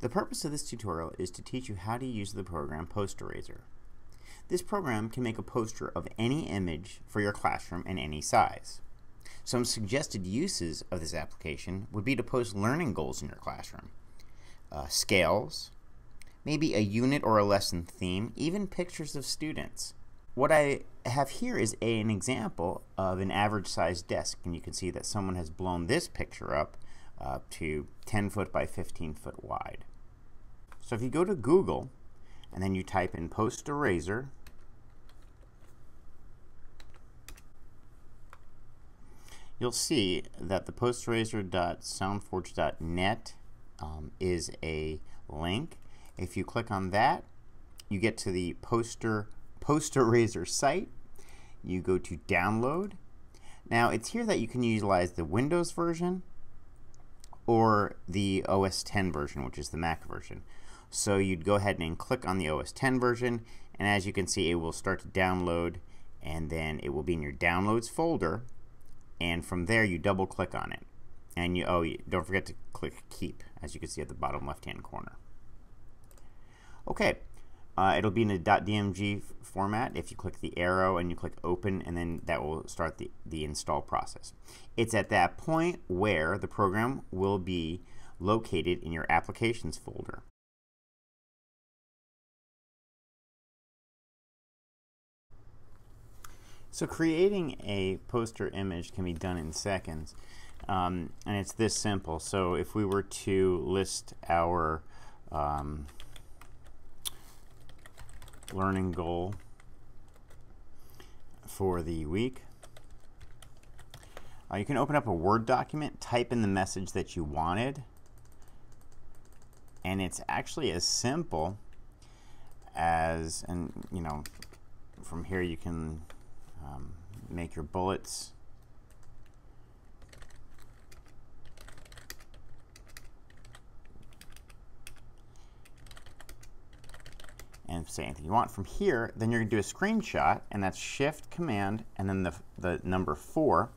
The purpose of this tutorial is to teach you how to use the program Posterazor. This program can make a poster of any image for your classroom in any size. Some suggested uses of this application would be to post learning goals in your classroom, uh, scales, maybe a unit or a lesson theme, even pictures of students. What I have here is a, an example of an average sized desk, and you can see that someone has blown this picture up uh, to 10 foot by 15 foot wide. So if you go to Google and then you type in Posterazor, you'll see that the posterazor.sourceforge.net um, is a link. If you click on that, you get to the poster Posterazor site. You go to download. Now it's here that you can utilize the Windows version or the OS 10 version, which is the Mac version. So you'd go ahead and click on the OS 10 version, and as you can see, it will start to download, and then it will be in your downloads folder, and from there you double click on it. And you, oh, don't forget to click keep, as you can see at the bottom left hand corner. Okay, uh, it'll be in a .dmg format if you click the arrow and you click open and then that will start the, the install process. It's at that point where the program will be located in your applications folder. So creating a poster image can be done in seconds, um, and it's this simple. So if we were to list our um, learning goal for the week, uh, you can open up a Word document, type in the message that you wanted, and it's actually as simple as, and you know, from here you can um, make your bullets. Say anything you want. From here, then you're going to do a screenshot, and that's Shift Command, and then the, the number 4.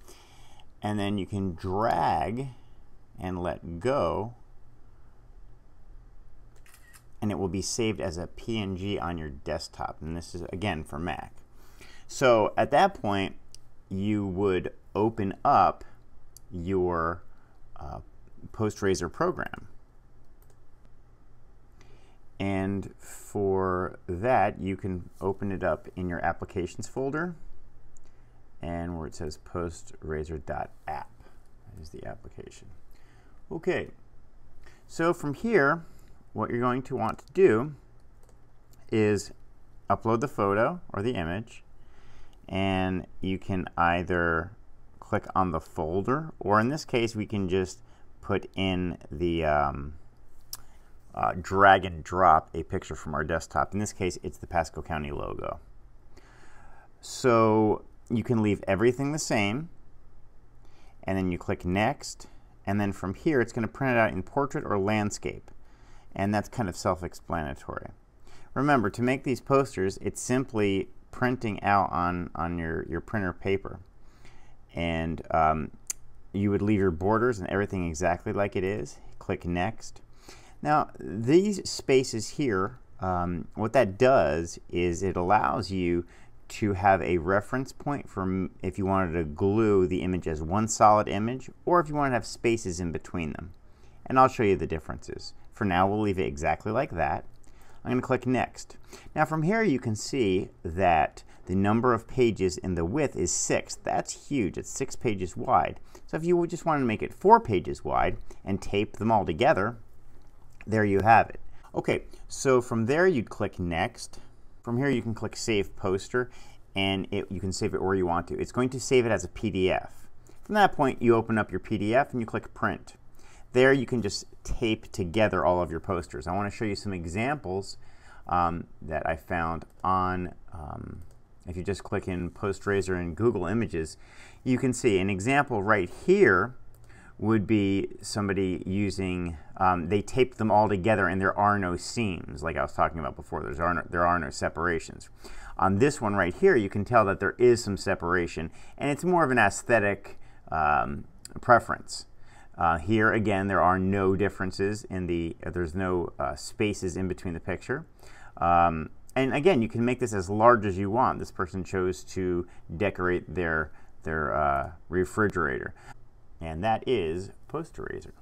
And then you can drag and let go, and it will be saved as a PNG on your desktop. And this is, again, for Mac. So at that point, you would open up your uh, Posterazor program. And for that, you can open it up in your applications folder and where it says posterazor.app. is the application. Okay, so from here, what you're going to want to do is upload the photo or the image and you can either click on the folder or in this case we can just put in the um, uh, drag and drop a picture from our desktop. In this case it's the Pasco County logo. So you can leave everything the same and then you click next and then from here it's going to print it out in portrait or landscape and that's kind of self-explanatory. Remember to make these posters it's simply printing out on, on your, your printer paper. And um, you would leave your borders and everything exactly like it is. Click Next. Now, these spaces here, um, what that does is it allows you to have a reference point for if you wanted to glue the image as one solid image or if you want to have spaces in between them. And I'll show you the differences. For now, we'll leave it exactly like that. I'm going to click Next. Now from here you can see that the number of pages in the width is 6. That's huge. It's 6 pages wide. So if you just want to make it 4 pages wide and tape them all together, there you have it. Okay, so from there you'd click Next. From here you can click Save Poster and it, you can save it where you want to. It's going to save it as a PDF. From that point you open up your PDF and you click Print. There you can just tape together all of your posters. I want to show you some examples um, that I found on, um, if you just click in Posterazor in Google Images, you can see an example right here would be somebody using, um, they taped them all together and there are no seams, like I was talking about before, There's are no, there are no separations. On this one right here, you can tell that there is some separation, and it's more of an aesthetic um, preference. Uh, here again, there are no differences in the, there's no uh, spaces in between the picture. Um, and again, you can make this as large as you want. This person chose to decorate their, their uh, refrigerator. And that is Posterazor.